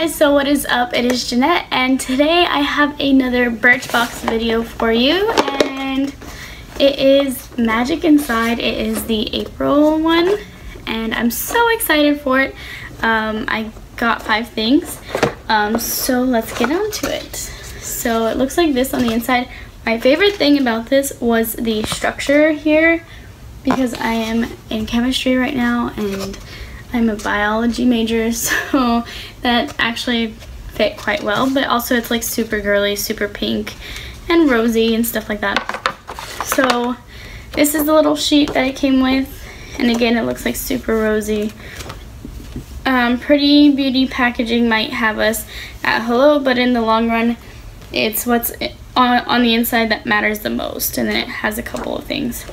guys, so what is up? It is Janett and today I have another Birchbox video for you and it is Magic Inside. It is the April one and I'm so excited for it. Um, I got five things, um, so let's get on to it. So it looks like this on the inside. My favorite thing about this was the structure here because I am in chemistry right now and I'm a biology major, so that actually fit quite well. But also it's like super girly, super pink, and rosy and stuff like that. So this is the little sheet that it came with. And again, it looks like super rosy. Um, Pretty Beauty packaging might have us at hello, but in the long run, it's what's on, on the inside that matters the most. And then it has a couple of things.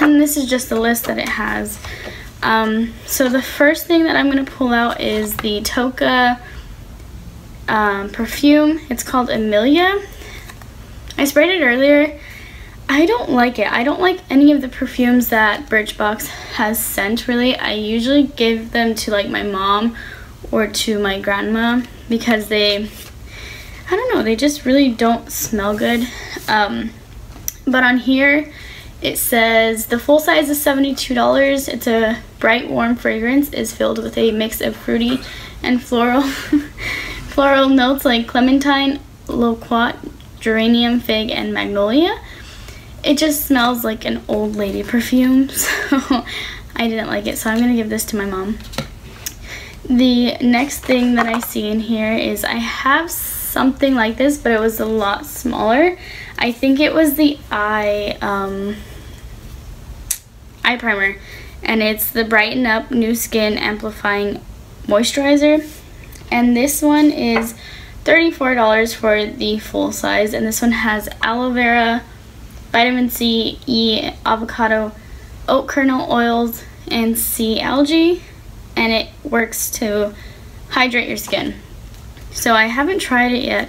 And this is just the list that it has. Um, so the first thing that I'm going to pull out is the Tocca um, perfume. It's called Amelia. I sprayed it earlier. I don't like it. I don't like any of the perfumes that Birchbox has sent really. I usually give them to like my mom or to my grandma because they, I don't know, they just really don't smell good. Um, but on here, it says the full size is $72. It's a bright warm fragrance is filled with a mix of fruity and floral floral notes like clementine, loquat, geranium, fig, and magnolia. It just smells like an old lady perfume, so I didn't like it, so I'm going to give this to my mom. The next thing that I see in here is I have something like this, but it was a lot smaller. I think it was the eye, um, eye primer. And it's the Brighten Up New Skin Amplifying Moisturizer. And this one is $34 for the full size. And this one has aloe vera, vitamin C, E, avocado, oat kernel oils, and sea algae. And it works to hydrate your skin. So I haven't tried it yet.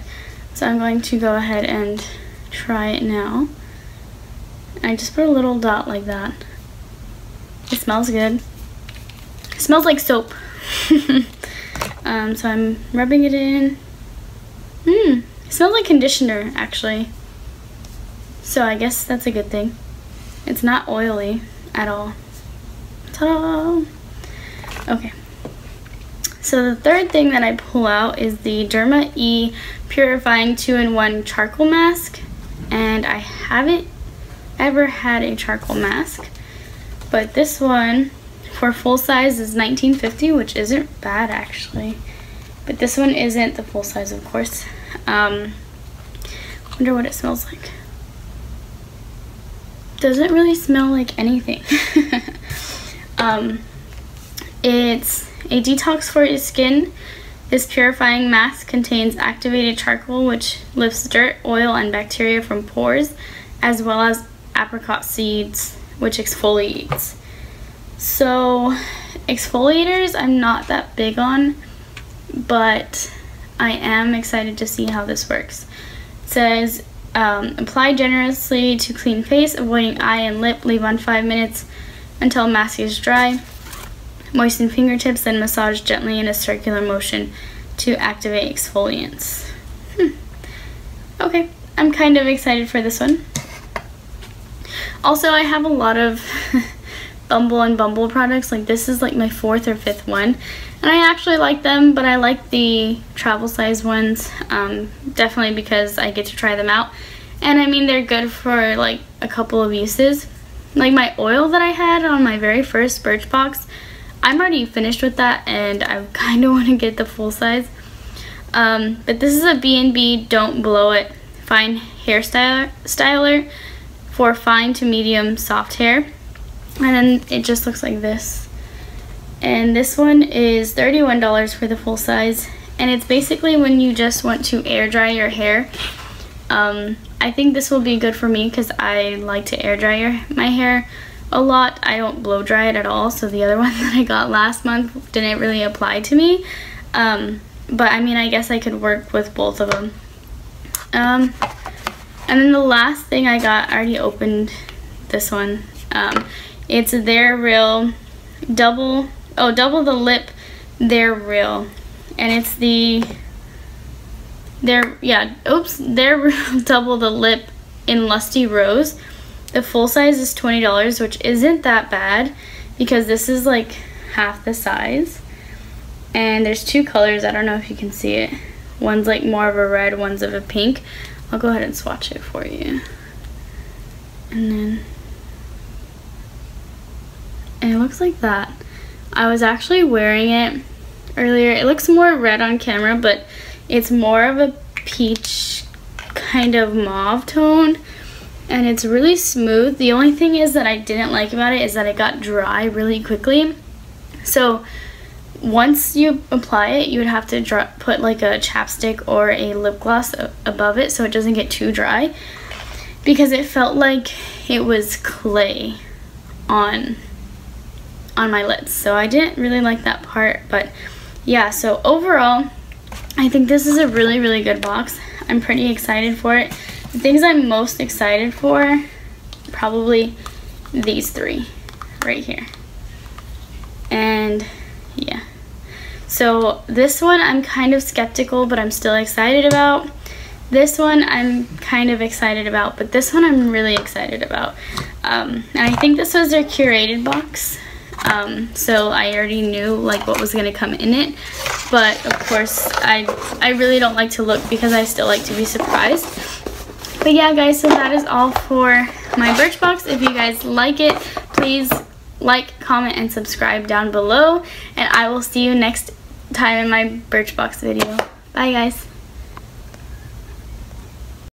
So I'm going to go ahead and try it now. I just put a little dot like that. It smells good. It smells like soap. um, so I'm rubbing it in. Mmm, it smells like conditioner actually. So I guess that's a good thing. It's not oily at all. Ta-da! Okay. So the third thing that I pull out is the Derma E Purifying 2-in-1 Charcoal Mask. And I haven't ever had a charcoal mask. But this one for full size is 1950, which isn't bad actually. But this one isn't the full size, of course. Um, wonder what it smells like. Doesn't really smell like anything. um, it's a detox for your skin. This purifying mask contains activated charcoal, which lifts dirt, oil, and bacteria from pores, as well as apricot seeds, which exfoliates. So, exfoliators I'm not that big on, but I am excited to see how this works. It says, um, apply generously to clean face, avoiding eye and lip, leave on 5 minutes until mask is dry. Moisten fingertips and massage gently in a circular motion to activate exfoliants. Hmm. Okay, I'm kind of excited for this one. Also, I have a lot of Bumble and Bumble products. Like this is like my fourth or fifth one. And I actually like them, but I like the travel size ones. Um, definitely because I get to try them out. And I mean, they're good for like a couple of uses. Like my oil that I had on my very first Birchbox, I'm already finished with that and I kind of want to get the full size. Um, but this is a B&B Don't Blow It Fine Hair Styler, for fine to medium soft hair. And then it just looks like this. And this one is $31 for the full size. And it's basically when you just want to air dry your hair. Um, I think this will be good for me because I like to air dry your, my hair a lot. I don't blow dry it at all, so the other one that I got last month didn't really apply to me. Um, but I mean, I guess I could work with both of them. Um, and then the last thing I got, I already opened this one. Um, it's They're Real double, oh, double the lip They're Real. and it's the they're yeah oops they're double the lip in lusty rose the full size is $20 which isn't that bad because this is like half the size. And there's two colors I don't know if you can see it. One's like more of a red one's of a pink. I'll go ahead and swatch it for you. And then and it looks like that. I was actually wearing it earlier. It looks more red on camera but it's more of a peach kind of mauve tone and it's really smooth. The only thing is that I didn't like about it is that it got dry really quickly. So once you apply it, you would have to put like a chapstick or a lip gloss above it so it doesn't get too dry because it felt like it was clay on on my lids. So I didn't really like that part, but yeah, so overall, I think this is a really, really good box. I'm pretty excited for it. The things I'm most excited for, probably these three right here. And yeah. So this one I'm kind of skeptical, but I'm still excited about. This one I'm kind of excited about, but this one I'm really excited about. Um, and I think this was their curated box. Um, so I already knew like what was gonna come in it. But of course, I, I really don't like to look because I still like to be surprised. But yeah, guys, so that is all for my Birchbox. If you guys like it, please like, comment, and subscribe down below. And I will see you next time in my Birchbox video. Bye, guys.